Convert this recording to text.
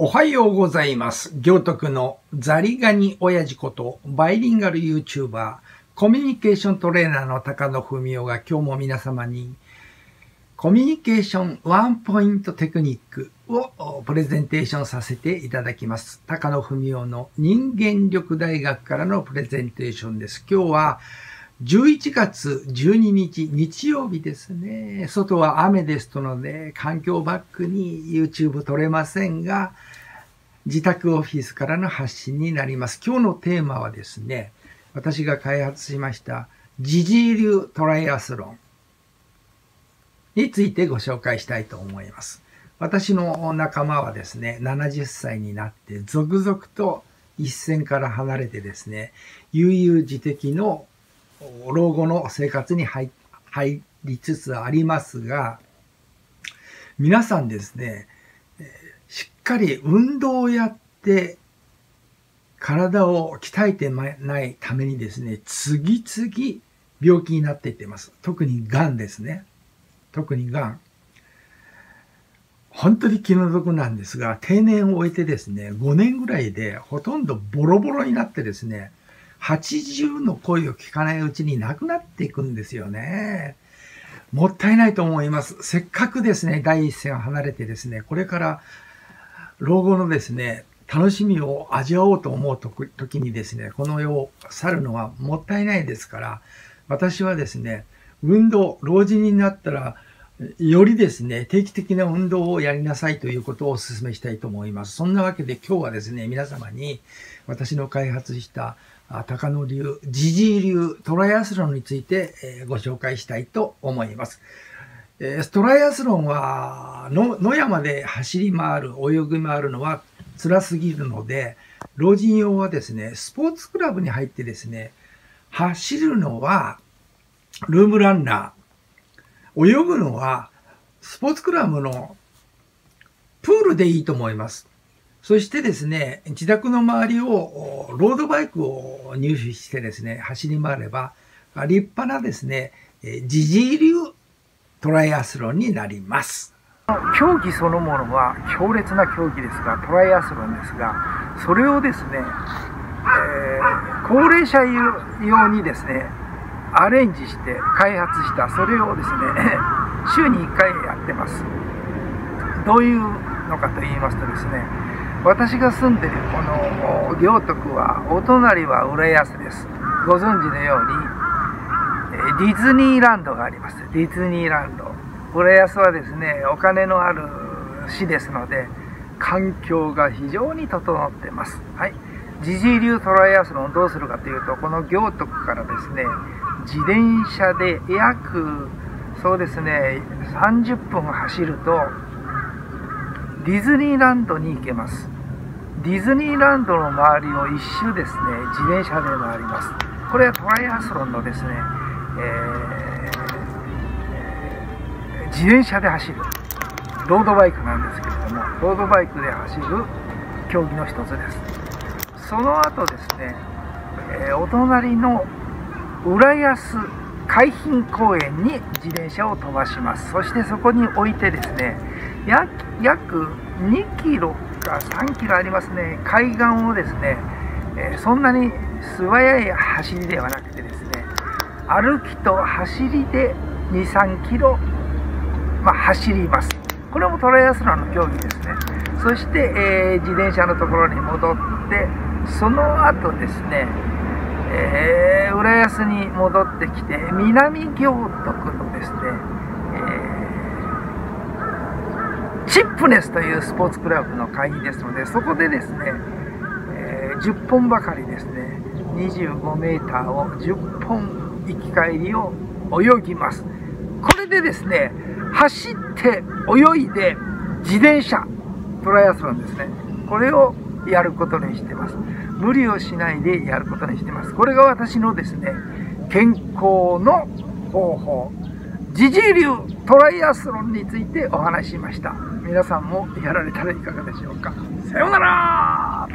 おはようございます。行徳のザリガニ親父ことバイリンガル YouTuber コミュニケーショントレーナーの高野文夫が今日も皆様にコミュニケーションワンポイントテクニックをプレゼンテーションさせていただきます。高野文夫の人間力大学からのプレゼンテーションです。今日は11月12日日曜日ですね。外は雨ですとので、環境バックに YouTube 撮れませんが、自宅オフィスからの発信になります。今日のテーマはですね、私が開発しましたジジー流トライアスロンについてご紹介したいと思います。私の仲間はですね、70歳になって続々と一線から離れてですね、悠々自適の老後の生活に入りつつありますが、皆さんですね、しっかり運動をやって体を鍛えてないためにですね、次々病気になっていってます。特に癌ですね。特に癌。本当に気の毒なんですが、定年を終えてですね、5年ぐらいでほとんどボロボロになってですね、80の声を聞かないうちに亡くなっていくんですよね。もったいないと思います。せっかくですね、第一線を離れてですね、これから老後のですね、楽しみを味わおうと思う時にですね、この世を去るのはもったいないですから、私はですね、運動、老人になったら、よりですね、定期的な運動をやりなさいということをお勧めしたいと思います。そんなわけで今日はですね、皆様に私の開発した高野流、ジジー流トライアスロンについてえご紹介したいと思います。えトライアスロンは野山で走り回る、泳ぎ回るのは辛すぎるので、老人用はですね、スポーツクラブに入ってですね、走るのはルームランナー、泳ぐのはスポーツクラブのプールでいいと思います。そしてですね、自宅の周りをロードバイクを入手してですね、走り回れば、立派なですね、自治流トライアスロンになります。競技そのものは強烈な競技ですが、トライアスロンですが、それをですね、えー、高齢者用にですね、アレンジして開発した、それをですね、週に1回やってます。どういうのかと言いますとですね、私が住んでるこの行徳は、お隣は浦安です。ご存知のように、ディズニーランドがあります。ディズニーランド。浦安はですね、お金のある市ですので、環境が非常に整ってます。はい。ジジ流トライアスロンどうするかというと、この行徳からですね、自転車で約、そうですね、30分走ると、ディズニーランドに行けます。ディズニーランドの周りを一周ですね、自転車で回ります。これはトライアスロンのですね、えー、自転車で走る、ロードバイクなんですけれども、ロードバイクで走る競技の一つです。その後ですね、えー、お隣の浦安海浜公園に自転車を飛ばします。そしてそこに置いてですね、約2キロか3キロありますね、海岸をですね、えー、そんなに素早い走りではなくてですね、歩きと走りで2、3キロ、まあ、走ります。これもトライアスロンの競技ですね。そして、えー、自転車のところに戻って、その後ですね、えー、浦安に戻ってきて、南行徳のですね、チップネスというスポーツクラブの会議ですので、そこでですね、えー、10本ばかりですね、25メーターを10本行き帰りを泳ぎます。これでですね、走って泳いで自転車、トライアスロンですね、これをやることにしてます。無理をしないでやることにしてます。これが私のですね、健康の方法。ジジ流トライアスロンについてお話ししました。皆さんもやられたらいかがでしょうか。さようなら